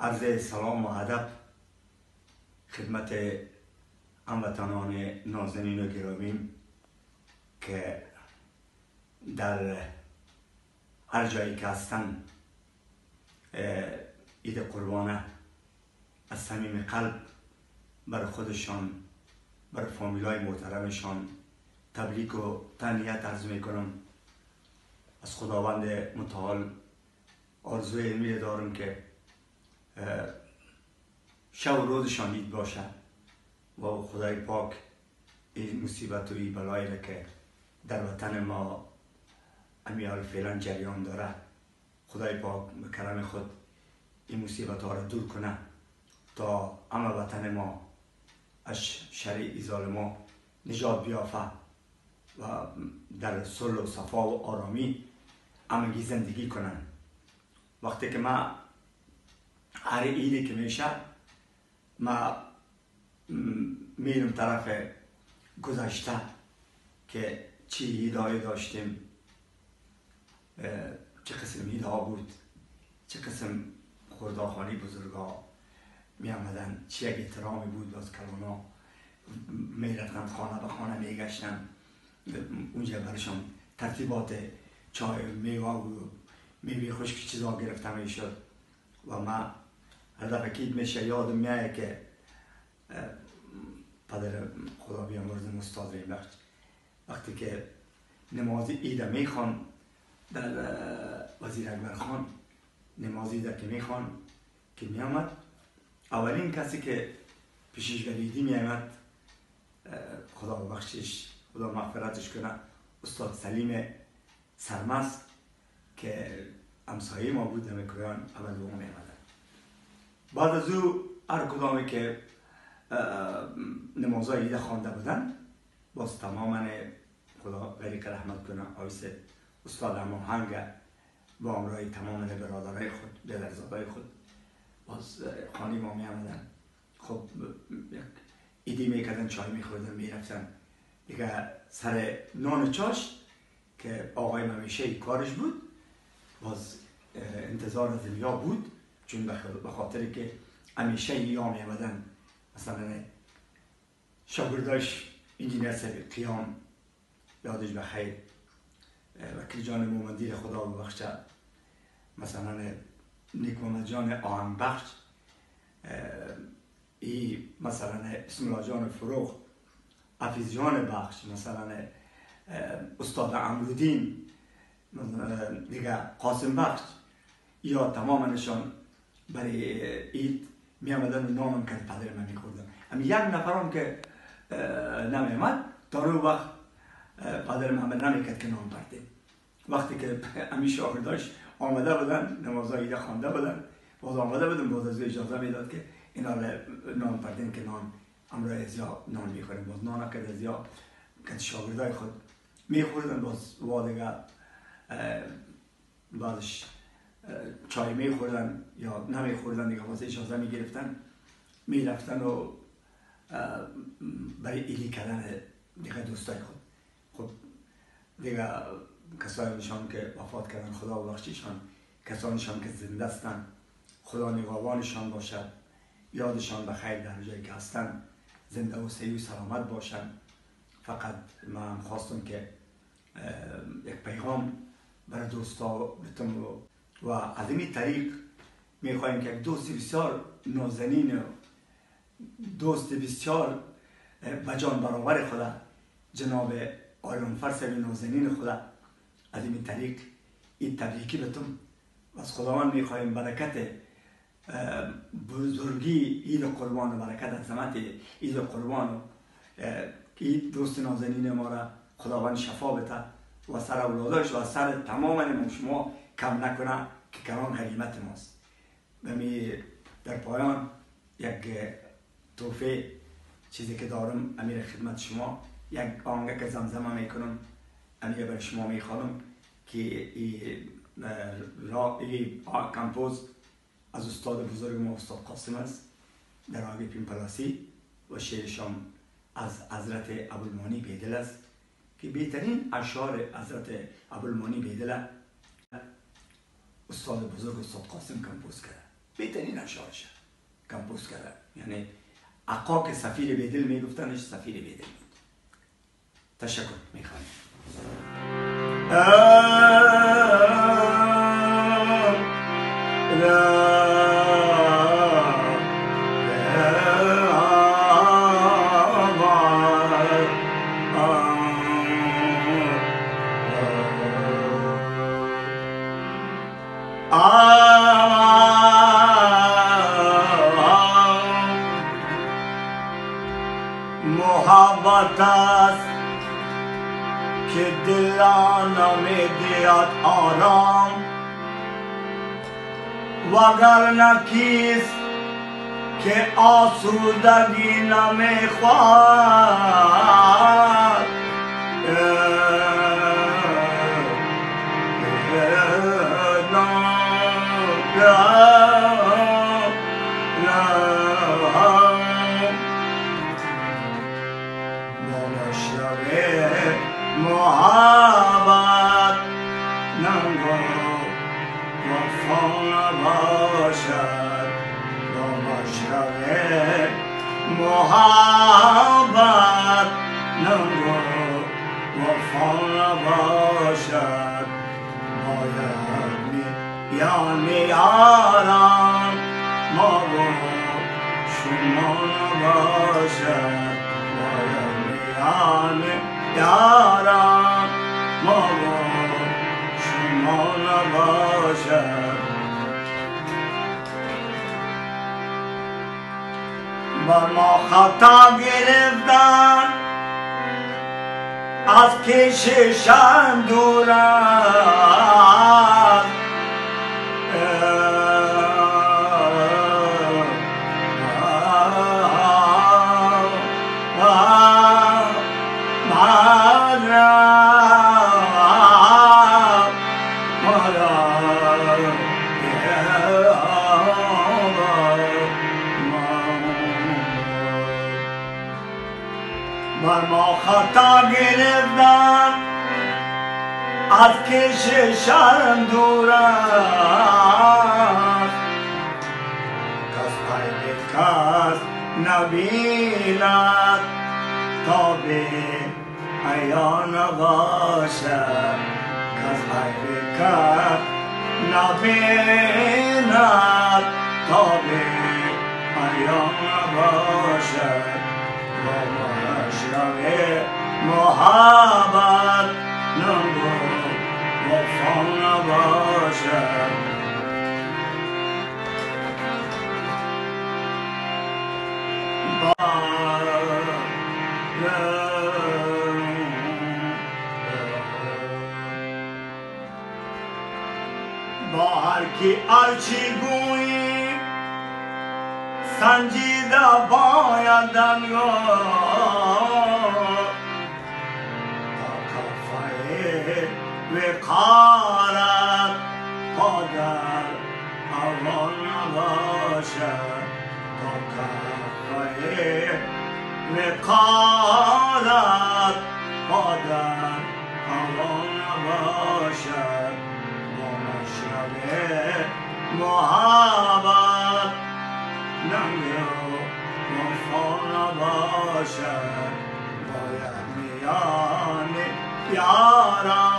عرض سلام و ادب خدمت هموطنان نازنین و گرامین که در هر جایی که هستن عید قربانه از صمیم قلب بر خودشان بر فامیلای محترمشان تبریک و تنیت عرض می‌کنم. از خداوند متعال آرزوی علمی دارم که شب و روزشان دید باشد و خدای پاک این مصیبت و این بلایی که در وطن ما امیال فعلا جریان داره خدای پاک به کرم خود این مصیبت ها را دور کنه تا اما وطن ما از شر ما نجات بیافه و در صلح و صفا و آرامی همگی زندگی کنن وقتی که ما هر ایدی که میشه ما میرم طرف گذشته که چی ایدایی داشتیم چه قسم ایده بود چه قسم خرداخانی بزرگا می آمدن چه احترامی بود باز کلانا می خانه به خانه می گشتن اونجا برشان ترتیبات چای میوه و میوه خشک چیزا گرفته می شد و ما دفعه که میشه یادم میایه که پدر خدا بیامرزم استاد بخش. وقتی که نمازی ایده می‌خوان در وزیر اکبر خان نمازی در که می‌خوان که میامد. اولین کسی که پیشش گریدی میامد خدا بخشش خدا مغفرتش کنه استاد سلیم سرمست که امسایه ما بود در کرایان اول به اون بعد از او هر کدامی که نمازهای ایده خوانده بودن باز تماما خدا غریق رحمت کنه آیس استاد هماهنگ با امرای تمام برادرای خود دلرزادای خود. باز خانی ما می آمدن. خب ایدی می‌کردن چای میخوردن می‌رفتن. دیگه سر نان چاش که آقای ممیشه کارش بود باز انتظار از بود. چون به خاطر که همیشه یا می آمدن مثلا شاگرداش انجینیر سبیل قیام. یادش بخیر وکیل جان مومندیر خدا ببخشه. مثلا نیک جان آهنگ بخش ای مثلا اسم الله جان فروخ حفیظ جان بخش. مثلا استاد امرودین دیگه قاسم بخش. یا تمام نشان برای اید می آمدن و نامم کرد پدر من می خوردن. اما یک نفرم که نمی آمد تا رو وقت پدر محمد نمی کرد که نام برده. وقتی که امی داشت آمده بودن نماز ایده خوانده بودن باز آمده بودن باز از اجازه می‌داد که اینا نام پردین که نان امرا ازیا نان می‌خوریم. باز نان که ازیا که شاگردای خود میخوردن. باز وادگه بعدش چای میخوردن یا نمیخوردن دیگه باز اجازه می‌گرفتن می‌رفتن و برای ایلی کردن دیگه دوستای خود. خب دیگه کسانشان که وفات کردن خدا بخشیشان کسانشان که زنده هستن خدا نگاوانشان باشد. یادشان به خیر در جایی که هستن. زنده و سعی و سلامت باشن. فقط من خواستم که یک پیغام برای دوستا بتم و از این طریق می‌خوایم که دوست بسیار نازنین دوست بسیار بجان برابر خدا جناب آیرون فرسوی نازنین خدا از این طریق این تبریکی بتم. و از خداوند می‌خواهیم برکت بزرگی عید قربان و برکت عظمت عید قربان و این دوست نازنین ما را خداوند شفا بده. و سر اولادش و سر تمام شما کم نکنه که کلام غنیمت ماست. می در پایان یک توفه چیزی که دارم امیر خدمت شما یک آنگه که زمزمه می‌کنم امیر بر شما می‌خوانم که ای کمپوز از استاد بزرگ ما استاد قاسم است در آقای پلاسی و شعرشان از حضرت ابوالمانی بیدل است که بهترین اشعار حضرت ابوالمانی بیدل استاد بزرگ استاد قاسم کمپوز کرده بهترین اشعار شد کمپوز کردن یعنی عقاق سفیر بیدل میگفتنش سفیر بیدل بود. تشکر می‌خوانیم وگر نکیست که آسودگی نمیخواد محبت مشرب محبت نگو وفا نباشد باید یعنی یاران ما با شما نباشد. باید یعنی یاران بر ما خطا گرفتن. از کششم دور از کششم دور است. کس عیب کس نبیند تا به حیا نباشد کس عیب کس نبیند تا به حیا نباشد با مشرق محبت هرچی گویی سنجیده باید انگار تا کافه وقارت پادر هوا نباشد. تا کافه وقارت محبت نمیو وفا نباشد باید میان یاران